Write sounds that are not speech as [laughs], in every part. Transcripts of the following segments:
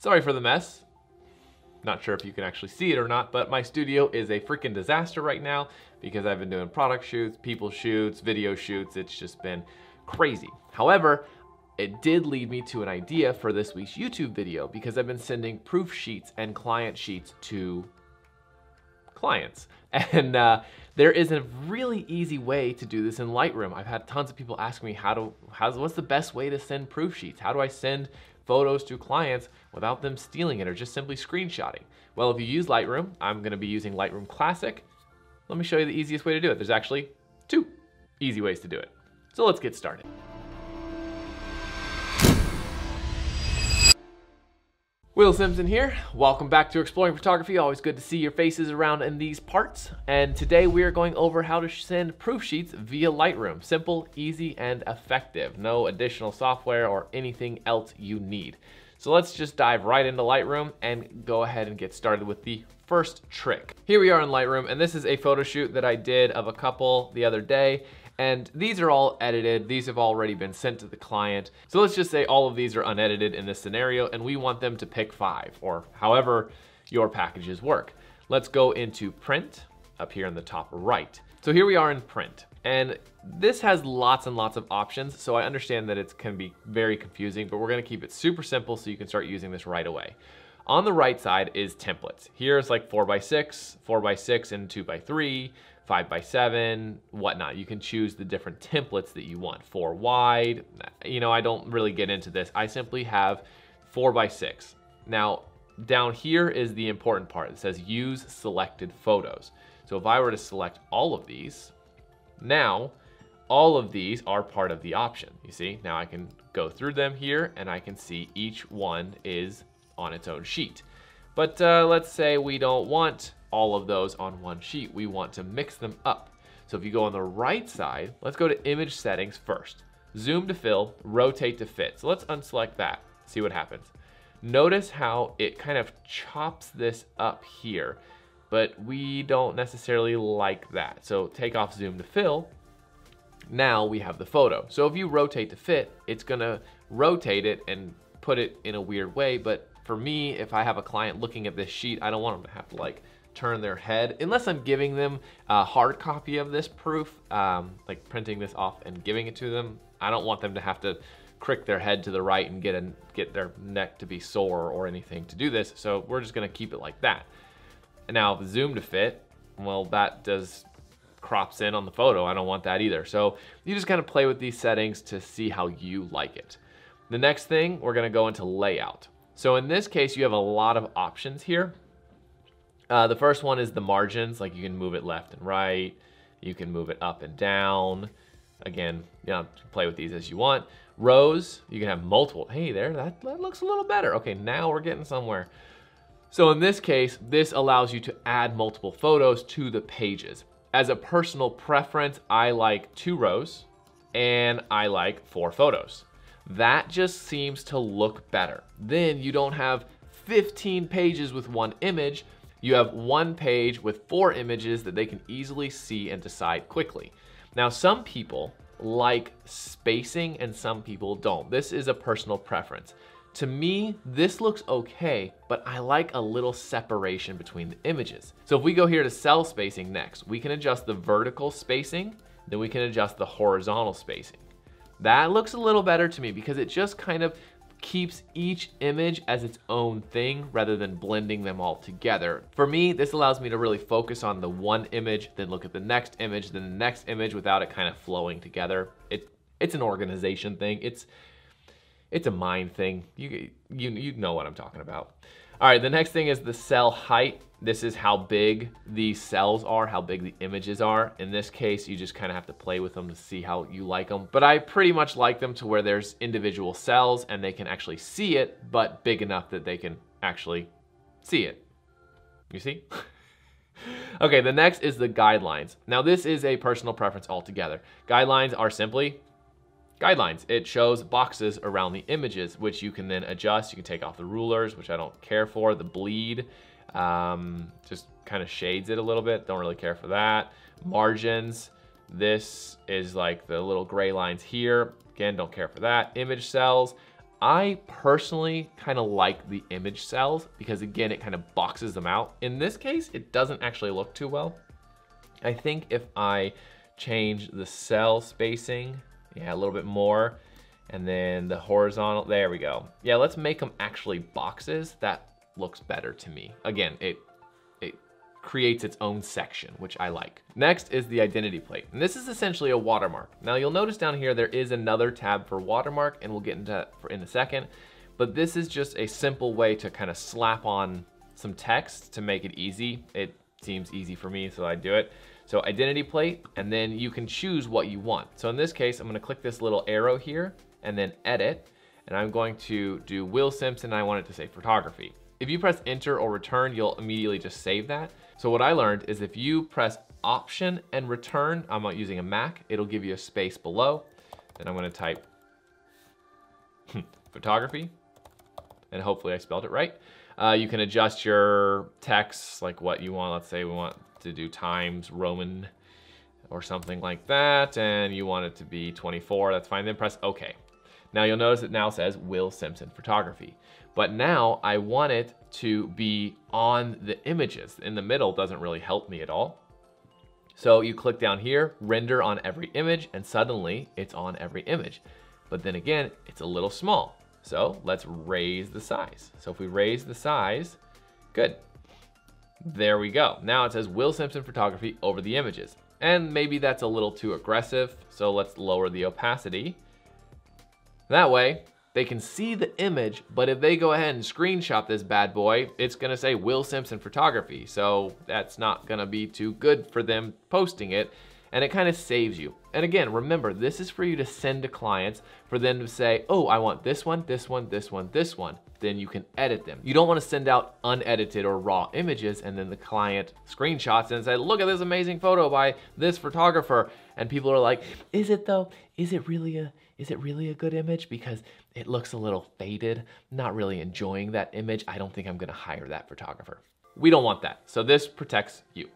Sorry for the mess. Not sure if you can actually see it or not, but my studio is a freaking disaster right now because I've been doing product shoots, people shoots, video shoots. It's just been crazy. However, it did lead me to an idea for this week's YouTube video because I've been sending proof sheets and client sheets to clients. [laughs] And uh, there is a really easy way to do this in Lightroom. I've had tons of people ask me how to, how's, what's the best way to send proof sheets? How do I send photos to clients without them stealing it or just simply screenshotting? Well, if you use Lightroom, I'm gonna be using Lightroom Classic. Let me show you the easiest way to do it. There's actually two easy ways to do it. So let's get started. Will Simpson here. Welcome back to Exploring Photography. Always good to see your faces around in these parts. And today we are going over how to send proof sheets via Lightroom. Simple, easy, and effective. No additional software or anything else you need. So let's just dive right into Lightroom and go ahead and get started with the first trick. Here we are in Lightroom, and this is a photo shoot that I did of a couple the other day. And these are all edited. These have already been sent to the client. So let's just say all of these are unedited in this scenario and we want them to pick five or however your packages work. Let's go into print up here in the top right. So here we are in print and this has lots and lots of options. So I understand that it can be very confusing, but we're gonna keep it super simple so you can start using this right away. On the right side is templates. Here's like four by six, four by six and two by three, five by seven, whatnot. You can choose the different templates that you want. Four wide, you know, I don't really get into this. I simply have four by six. Now, down here is the important part. It says use selected photos. So if I were to select all of these, now all of these are part of the option. You see, now I can go through them here and I can see each one is on its own sheet. But uh, let's say we don't want all of those on one sheet. We want to mix them up. So if you go on the right side, let's go to image settings first. Zoom to fill, rotate to fit. So let's unselect that, see what happens. Notice how it kind of chops this up here, but we don't necessarily like that. So take off zoom to fill, now we have the photo. So if you rotate to fit, it's gonna rotate it and put it in a weird way, but for me, if I have a client looking at this sheet, I don't want them to have to like turn their head, unless I'm giving them a hard copy of this proof, um, like printing this off and giving it to them. I don't want them to have to crick their head to the right and get a, get their neck to be sore or anything to do this. So we're just gonna keep it like that. And now zoom to fit, well, that does crops in on the photo. I don't want that either. So you just kind of play with these settings to see how you like it. The next thing, we're gonna go into layout. So in this case, you have a lot of options here. Uh, the first one is the margins, like you can move it left and right, you can move it up and down. Again, you know, play with these as you want. Rows, you can have multiple. Hey there, that, that looks a little better. Okay, now we're getting somewhere. So in this case, this allows you to add multiple photos to the pages. As a personal preference, I like two rows and I like four photos. That just seems to look better. Then you don't have 15 pages with one image, you have one page with four images that they can easily see and decide quickly. Now, some people like spacing and some people don't. This is a personal preference. To me, this looks okay, but I like a little separation between the images. So if we go here to cell spacing next, we can adjust the vertical spacing, then we can adjust the horizontal spacing. That looks a little better to me because it just kind of keeps each image as its own thing rather than blending them all together. For me, this allows me to really focus on the one image, then look at the next image, then the next image without it kind of flowing together. It, it's an organization thing. It's, it's a mind thing. You, you, you know what I'm talking about. All right, the next thing is the cell height. This is how big these cells are, how big the images are. In this case, you just kind of have to play with them to see how you like them. But I pretty much like them to where there's individual cells and they can actually see it, but big enough that they can actually see it. You see? [laughs] okay, the next is the guidelines. Now this is a personal preference altogether. Guidelines are simply guidelines. It shows boxes around the images, which you can then adjust. You can take off the rulers, which I don't care for. The bleed um, just kind of shades it a little bit. Don't really care for that. Margins. This is like the little gray lines here. Again, don't care for that. Image cells. I personally kind of like the image cells because again, it kind of boxes them out. In this case, it doesn't actually look too well. I think if I change the cell spacing, yeah, a little bit more, and then the horizontal, there we go. Yeah, let's make them actually boxes. That looks better to me. Again, it it creates its own section, which I like. Next is the identity plate. And this is essentially a watermark. Now you'll notice down here, there is another tab for watermark and we'll get into that in a second. But this is just a simple way to kind of slap on some text to make it easy. It seems easy for me, so I do it. So identity plate, and then you can choose what you want. So in this case, I'm gonna click this little arrow here and then edit, and I'm going to do Will Simpson, I want it to say photography. If you press enter or return, you'll immediately just save that. So what I learned is if you press option and return, I'm not using a Mac, it'll give you a space below. Then I'm gonna type photography, and hopefully I spelled it right. Uh, you can adjust your text, like what you want. Let's say we want to do times Roman or something like that, and you want it to be 24, that's fine. Then press OK. Now you'll notice it now says Will Simpson Photography. But now I want it to be on the images. In the middle doesn't really help me at all. So you click down here, render on every image, and suddenly it's on every image. But then again, it's a little small. So let's raise the size. So if we raise the size, good. There we go. Now it says Will Simpson Photography over the images. And maybe that's a little too aggressive, so let's lower the opacity. That way, they can see the image, but if they go ahead and screenshot this bad boy, it's gonna say Will Simpson Photography. So that's not gonna be too good for them posting it and it kind of saves you. And again, remember, this is for you to send to clients for them to say, oh, I want this one, this one, this one, this one. Then you can edit them. You don't want to send out unedited or raw images and then the client screenshots and say, look at this amazing photo by this photographer. And people are like, is it though? Is it really a, is it really a good image? Because it looks a little faded. Not really enjoying that image. I don't think I'm gonna hire that photographer. We don't want that. So this protects you.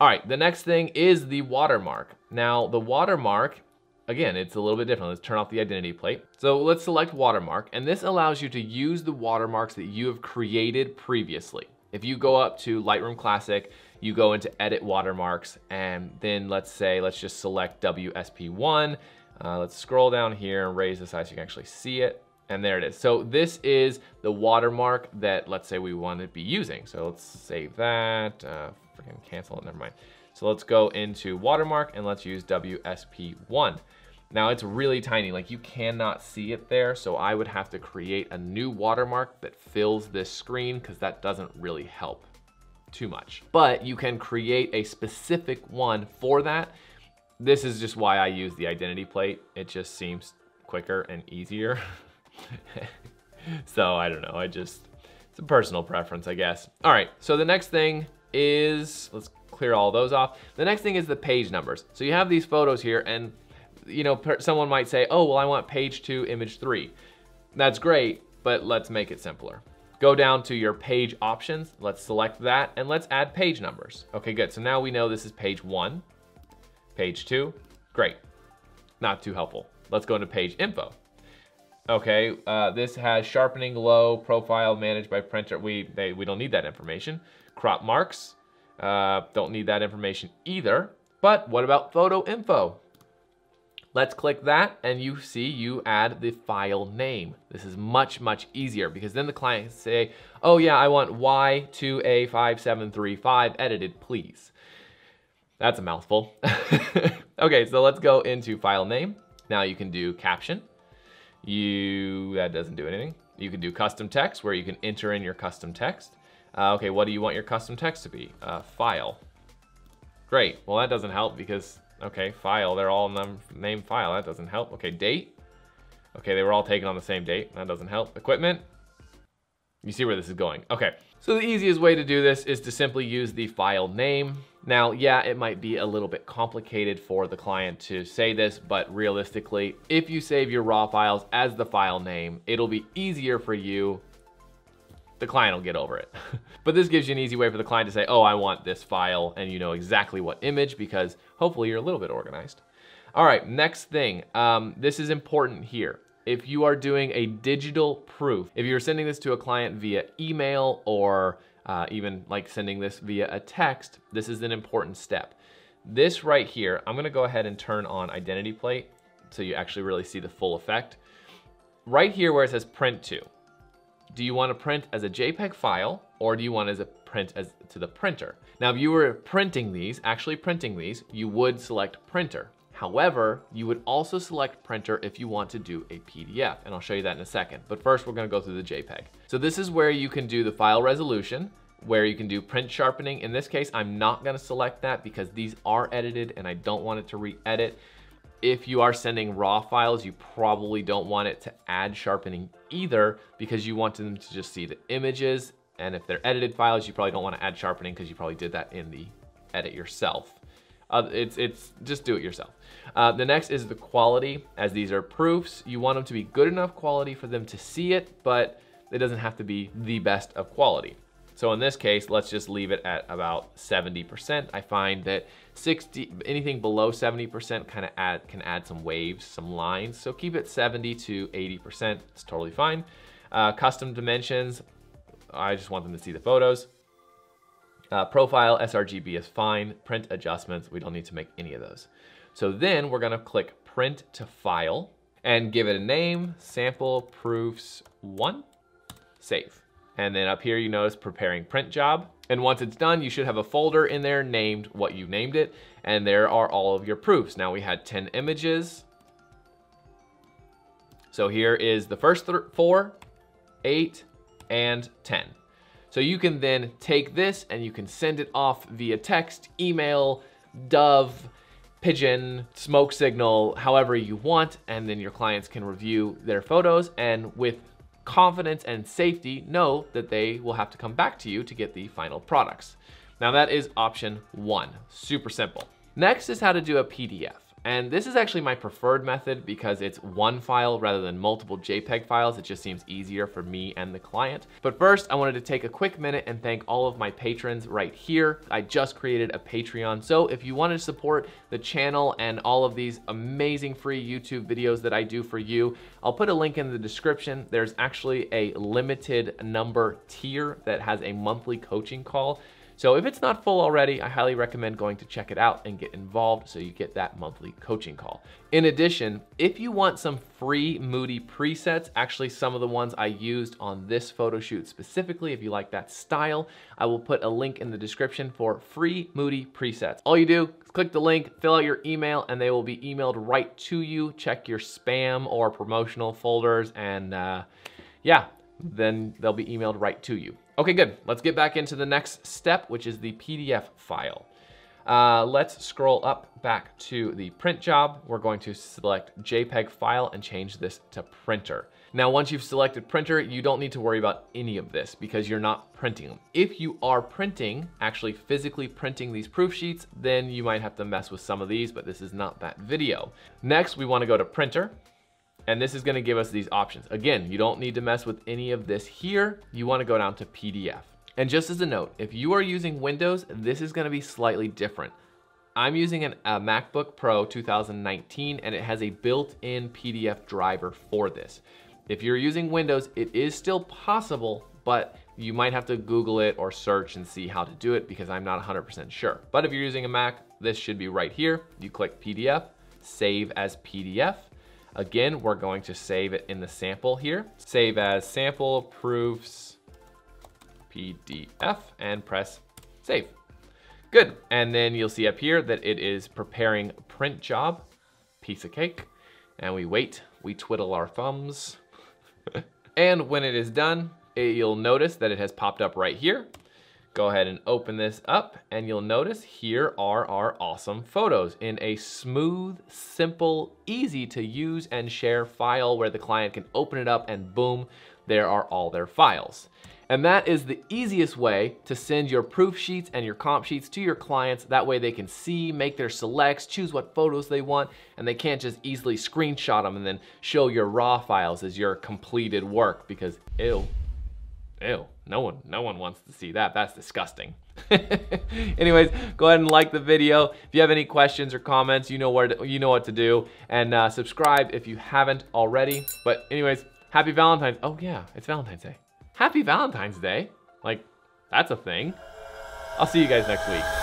All right, the next thing is the watermark. Now, the watermark, again, it's a little bit different. Let's turn off the identity plate. So let's select watermark, and this allows you to use the watermarks that you have created previously. If you go up to Lightroom Classic, you go into edit watermarks, and then let's say, let's just select WSP1. Uh, let's scroll down here and raise the size so you can actually see it. And there it is. So this is the watermark that let's say we want to be using. So let's save that. Uh, freaking cancel it, never mind. So let's go into watermark and let's use WSP1. Now it's really tiny, like you cannot see it there, so I would have to create a new watermark that fills this screen because that doesn't really help too much. But you can create a specific one for that. This is just why I use the identity plate. It just seems quicker and easier. [laughs] so I don't know, I just, it's a personal preference, I guess. All right, so the next thing is, let's clear all those off. The next thing is the page numbers. So you have these photos here and you know, someone might say, oh, well, I want page two, image three. That's great, but let's make it simpler. Go down to your page options. Let's select that and let's add page numbers. Okay, good. So now we know this is page one, page two. Great. Not too helpful. Let's go into page info. Okay, uh, this has sharpening low, profile managed by printer. We, they, we don't need that information. Crop marks, uh, don't need that information either. But what about photo info? Let's click that and you see you add the file name. This is much, much easier because then the client can say, oh yeah, I want Y2A5735 edited, please. That's a mouthful. [laughs] okay, so let's go into file name. Now you can do caption. You, that doesn't do anything. You can do custom text where you can enter in your custom text. Uh, okay, what do you want your custom text to be? Uh, file. Great, well that doesn't help because, okay, file, they're all the name file, that doesn't help. Okay, date. Okay, they were all taken on the same date, that doesn't help. Equipment. You see where this is going. Okay, so the easiest way to do this is to simply use the file name. Now, yeah, it might be a little bit complicated for the client to say this, but realistically, if you save your raw files as the file name, it'll be easier for you the client will get over it. [laughs] but this gives you an easy way for the client to say, oh, I want this file, and you know exactly what image because hopefully you're a little bit organized. All right, next thing. Um, this is important here. if you are doing a digital proof, if you're sending this to a client via email or uh, even like sending this via a text, this is an important step. This right here, I'm gonna go ahead and turn on identity plate so you actually really see the full effect. Right here where it says print to, do you wanna print as a JPEG file or do you want as a print as to the printer? Now, if you were printing these, actually printing these, you would select printer. However, you would also select printer if you want to do a PDF, and I'll show you that in a second. But first, we're gonna go through the JPEG. So this is where you can do the file resolution, where you can do print sharpening. In this case, I'm not gonna select that because these are edited and I don't want it to re-edit. If you are sending raw files, you probably don't want it to add sharpening either because you want them to just see the images. And if they're edited files, you probably don't wanna add sharpening because you probably did that in the edit yourself. Uh, it's, it's just do it yourself. Uh, the next is the quality, as these are proofs. You want them to be good enough quality for them to see it, but it doesn't have to be the best of quality. So in this case, let's just leave it at about 70%. I find that 60, anything below 70% kind of add, can add some waves, some lines. So keep it 70 to 80%, it's totally fine. Uh, custom dimensions, I just want them to see the photos. Uh, profile, sRGB is fine. Print adjustments, we don't need to make any of those. So then we're gonna click print to file and give it a name, sample proofs one, save. And then up here you notice preparing print job. And once it's done, you should have a folder in there named what you named it. And there are all of your proofs. Now we had 10 images. So here is the first four, eight, and 10. So you can then take this and you can send it off via text, email, Dove, Pigeon, Smoke Signal, however you want, and then your clients can review their photos and with confidence and safety know that they will have to come back to you to get the final products. Now that is option one, super simple. Next is how to do a PDF. And this is actually my preferred method because it's one file rather than multiple JPEG files. It just seems easier for me and the client. But first, I wanted to take a quick minute and thank all of my patrons right here. I just created a Patreon. So if you want to support the channel and all of these amazing free YouTube videos that I do for you, I'll put a link in the description. There's actually a limited number tier that has a monthly coaching call. So if it's not full already, I highly recommend going to check it out and get involved so you get that monthly coaching call. In addition, if you want some free Moody presets, actually some of the ones I used on this photo shoot specifically, if you like that style, I will put a link in the description for free Moody presets. All you do is click the link, fill out your email, and they will be emailed right to you. Check your spam or promotional folders, and uh, yeah, then they'll be emailed right to you. Okay, good. Let's get back into the next step, which is the PDF file. Uh, let's scroll up back to the print job. We're going to select JPEG file and change this to printer. Now, once you've selected printer, you don't need to worry about any of this because you're not printing them. If you are printing, actually physically printing these proof sheets, then you might have to mess with some of these, but this is not that video. Next, we wanna go to printer. And this is gonna give us these options. Again, you don't need to mess with any of this here. You wanna go down to PDF. And just as a note, if you are using Windows, this is gonna be slightly different. I'm using an, a MacBook Pro 2019 and it has a built-in PDF driver for this. If you're using Windows, it is still possible, but you might have to Google it or search and see how to do it because I'm not 100% sure. But if you're using a Mac, this should be right here. You click PDF, save as PDF, Again, we're going to save it in the sample here. Save as sample proofs PDF and press save. Good, and then you'll see up here that it is preparing print job, piece of cake, and we wait, we twiddle our thumbs. [laughs] and when it is done, it, you'll notice that it has popped up right here. Go ahead and open this up and you'll notice here are our awesome photos in a smooth, simple, easy to use and share file where the client can open it up and boom, there are all their files. And that is the easiest way to send your proof sheets and your comp sheets to your clients. That way they can see, make their selects, choose what photos they want, and they can't just easily screenshot them and then show your raw files as your completed work because ew, Ew, no one, no one wants to see that. That's disgusting. [laughs] anyways, go ahead and like the video. If you have any questions or comments, you know where to, you know what to do, and uh, subscribe if you haven't already. But anyways, happy Valentine's. Oh yeah, it's Valentine's Day. Happy Valentine's Day. Like, that's a thing. I'll see you guys next week.